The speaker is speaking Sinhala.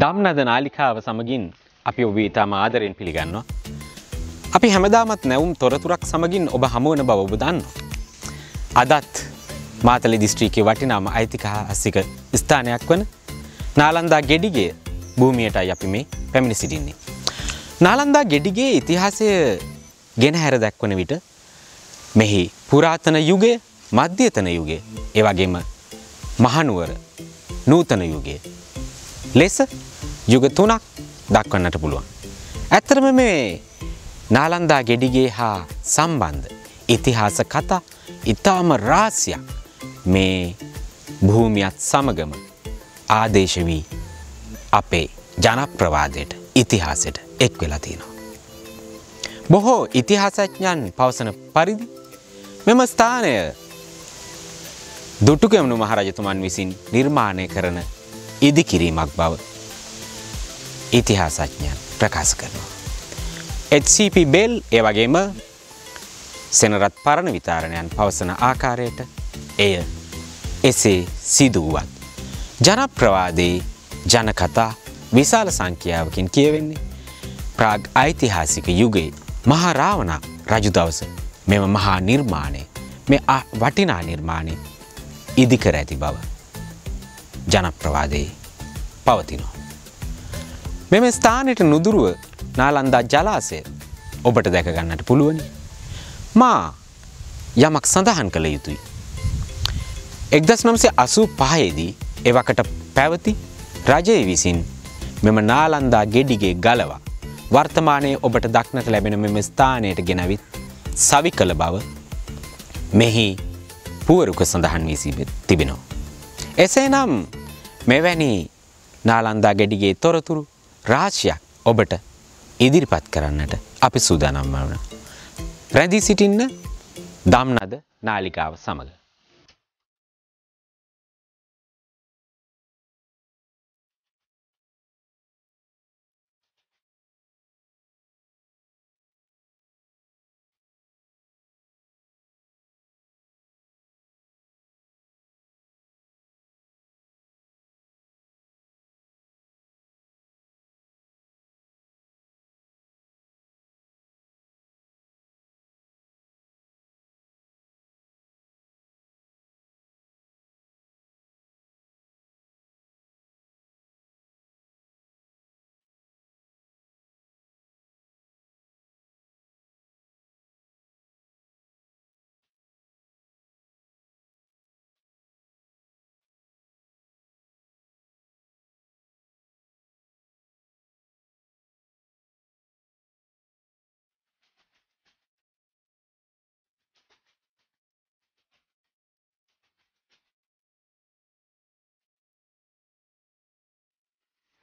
දම්නද නාලිකාව සමගින් අපි ඔබ ඉතාම ආදරයෙන් පිළිගන්නවා. අපි හැමදාමත් නැවුම් තොරතුරක් සමගින් ඔබ හමුවන බව ඔබ දන්න. අදත් මාතලි දිස්ත්‍රීකේ වටිනාම අයිතිකහාසික ස්ථානයක් වන නාලන්දා ගෙඩිගේ භූමියටයි අපි මේ පැමිණි සිටින්නේ. නාලන්දා ගෙඩිගේ ඉතිහාසය ගෙන හැර දැක්වන විට මෙහි පුරාතන යුගය මධ්‍යතන යුගය ඒවගේම මහනුවර නූතන යුගය ලෙස යුග තුනක් දක්වන්නට පුළුවන්. ඇත්තරම මේ නාලන්දා ගෙඩිගේ හා සම්බන්ධ ඉතිහාස කතා ඉතාම රාසියක් මේ භූමියත් සමගම ආදේශ වී අපේ ජනප්‍රවාදයට ඉතිහාසයට එක් වෙලා තියෙනවා. බොහෝ ඉතිහාසඥයන් පවසන පරිදි මෙම ස්ථානය දුටුකෙමනු මහරජතුමන් විසින් නිර්මාණය කරන ඉදිකිරීමක් බව ඉතිහාසඥයන් ප්‍රකාශ කරනවා. HCP බෙල් ඒ වගේම සෙනරත් පරණ විතාරණයන් පවසන ආකාරයට එය එසේ සිදුවත්. ජනප්‍රවාදයේ ජනකතා විශාල සංඛ්‍යාවකින් කියවෙන්නේ ප්‍රාග් ඓතිහාසික යුගයේ මහාරාවණ රජු දවස මෙම මහා නිර්මාණය මේ වටිනා නිර්මාණය ඉදිකර ඇති බව ජනප්‍රවාදයේ පවතිනවා. මෙම ස්ථානයට නුදුරුව නාලන්දා ජලාසය ඔබට දැකගන්නට පුළුවනි. මා යමක් සඳහන් කළ යුතුයි. එක්දස් නම්සේ අසූ පහයේදී එවකට පැවති රජය විසින් මෙම නාලන්දා ගෙඩිගේ ගලවා වර්තමානයේ ඔබට දක්නට ලැබෙන මෙම ස්ථානයට ගෙනවිත් සවි කළ බව මෙහි පුවරුක සඳහන් වී තිබෙනවා. එසේ නම් මෙවැනි නාලන්දා ගෙඩිගේ තොරතුරු රාශයක් ඔබට ඉදිරිපත් කරන්නට අපි සූදානම් වන. රැදි සිටින්න දම්නද නාලිකාව සමඟ.